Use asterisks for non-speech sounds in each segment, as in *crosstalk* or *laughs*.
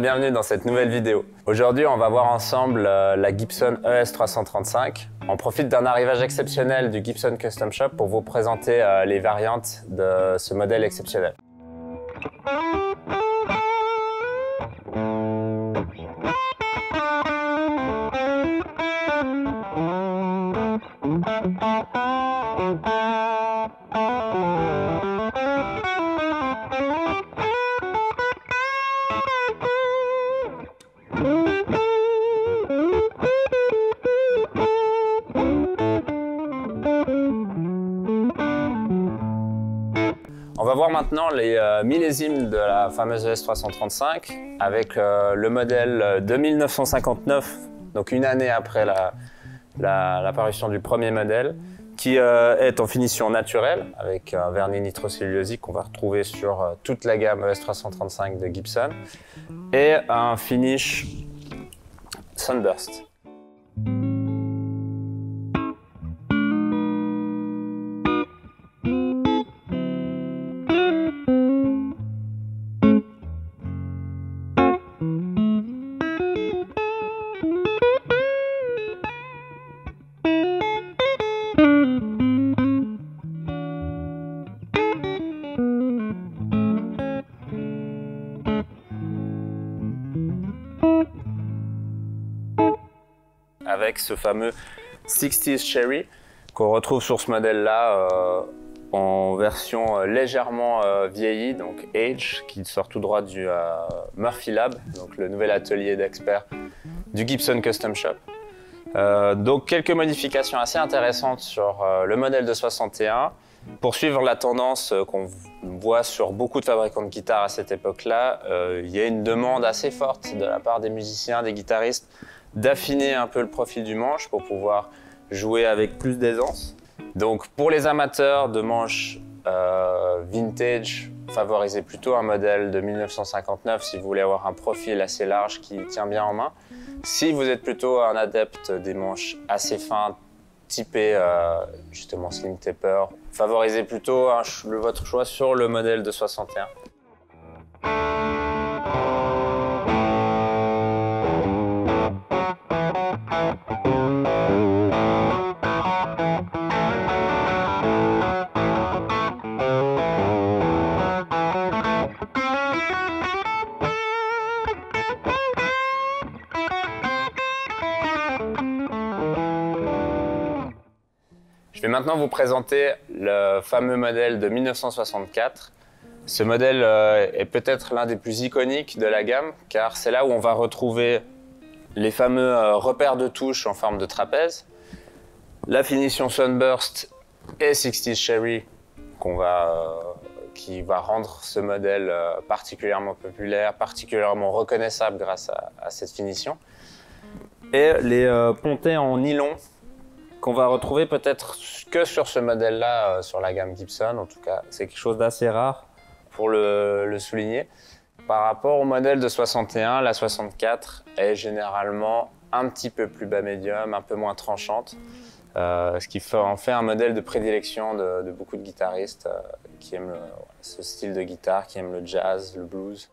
Bienvenue dans cette nouvelle vidéo. Aujourd'hui, on va voir ensemble euh, la Gibson ES335. On profite d'un arrivage exceptionnel du Gibson Custom Shop pour vous présenter euh, les variantes de ce modèle exceptionnel. *laughs* On va voir maintenant les euh, millésimes de la fameuse ES335 avec euh, le modèle de 1959, donc une année après l'apparition la, du premier modèle, qui euh, est en finition naturelle avec un vernis nitrocellulosique qu'on va retrouver sur toute la gamme ES335 de Gibson et un finish Sunburst. Ce fameux 60s Cherry qu'on retrouve sur ce modèle-là euh, en version euh, légèrement euh, vieillie, donc Age, qui sort tout droit du Murphy Lab, donc le nouvel atelier d'experts du Gibson Custom Shop. donc quelques modifications assez intéressantes sur le modèle de 61. Pour suivre la tendance qu'on voit sur beaucoup de fabricants de guitares à cette époque-là, il y a une demande assez forte de la part des musiciens, des guitaristes, d'affiner un peu le profil du manche pour pouvoir jouer avec plus d'aisance. Donc pour les amateurs de manches euh, vintage, favorisez plutôt un modèle de 1959 si vous voulez avoir un profil assez large qui tient bien en main. Si vous êtes plutôt un adepte des manches assez fins, typées euh, justement slim taper, favorisez plutôt votre choix sur le modèle de 61. Je vais maintenant vous présenter le fameux modèle de 1964. Ce modèle euh, est peut-être l'un des plus iconiques de la gamme car c'est là où on va retrouver les fameux euh, repères de touches en forme de trapèze, la finition Sunburst et 60 Cherry va, euh, qui va rendre ce modèle particulièrement populaire, particulièrement reconnaissable grâce à, cette finition. Et les pontets en nylon qu'on va retrouver peut-être que sur ce modèle-là, euh, sur la gamme Gibson. En tout cas, c'est quelque chose d'assez rare pour le, souligner. Par rapport au modèle de 61, la 64 est généralement un petit peu plus bas médium, un peu moins tranchante, euh, ce qui en fait un modèle de prédilection de, beaucoup de guitaristes euh, qui aiment ce style de guitare, qui aiment le jazz, le blues.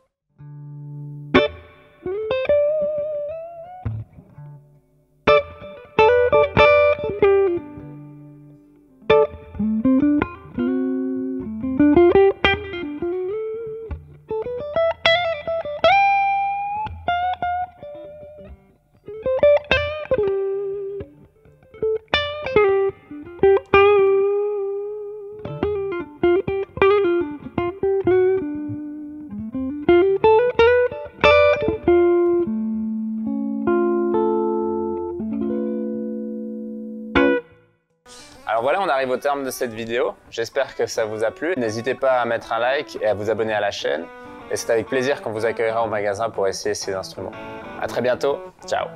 Voilà, on arrive au terme de cette vidéo. J'espère que ça vous a plu. N'hésitez pas à mettre un like et à vous abonner à la chaîne. Et c'est avec plaisir qu'on vous accueillera au magasin pour essayer ces instruments. A très bientôt. Ciao.